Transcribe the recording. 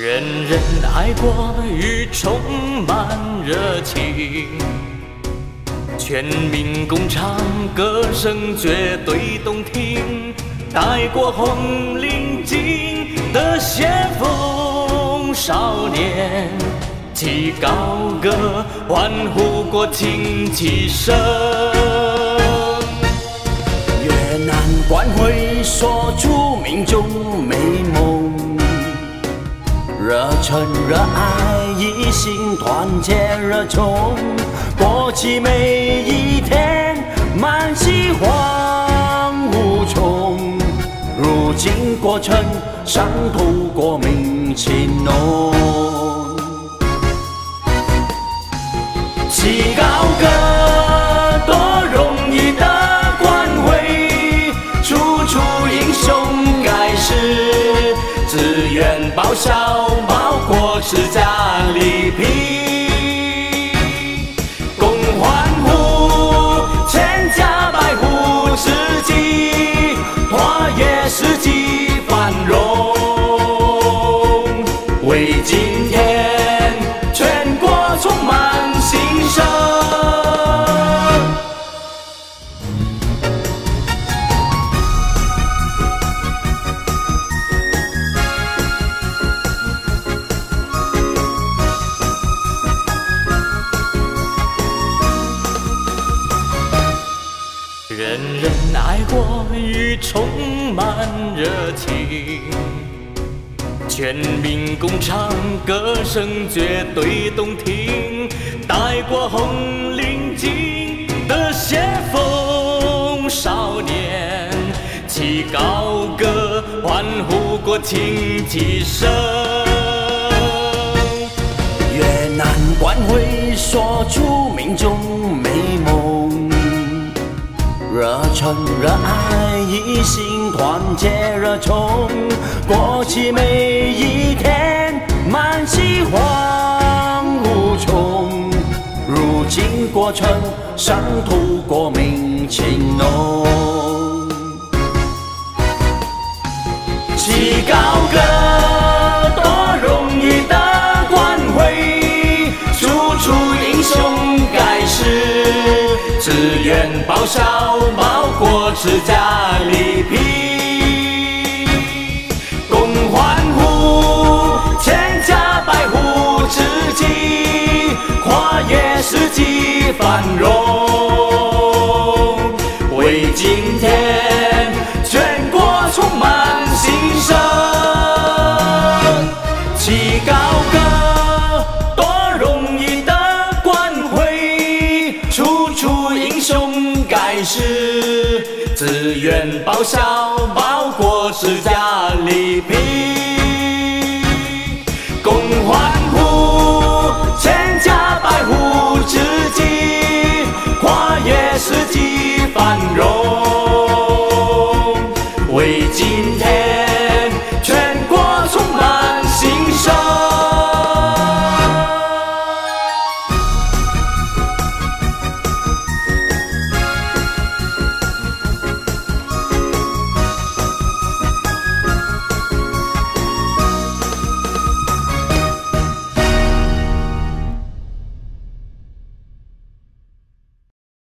人人爱国与充满热情，全民共唱歌声绝对动听，带过红领巾的先锋少年，齐高歌，欢呼国庆齐声。越南关会说出民族美。热忱、热爱、一心、团结、热衷，过起每一天，满希望无穷。如今过程，伤透国民情浓。起高歌，是家里贫。国与充满热情，全民共唱歌声绝对动听，带过红领巾的先锋少年，齐高歌，欢呼国庆几声。越南关会说出民众美梦。热忱、热爱、一心、团结、热衷，过起每一天，满希望无穷。如今过程，伤透国民情浓。起高歌，只，愿报效。是家礼品，共欢呼，千家百户吃鸡，跨越世纪繁荣，是自愿报销，包括是家里。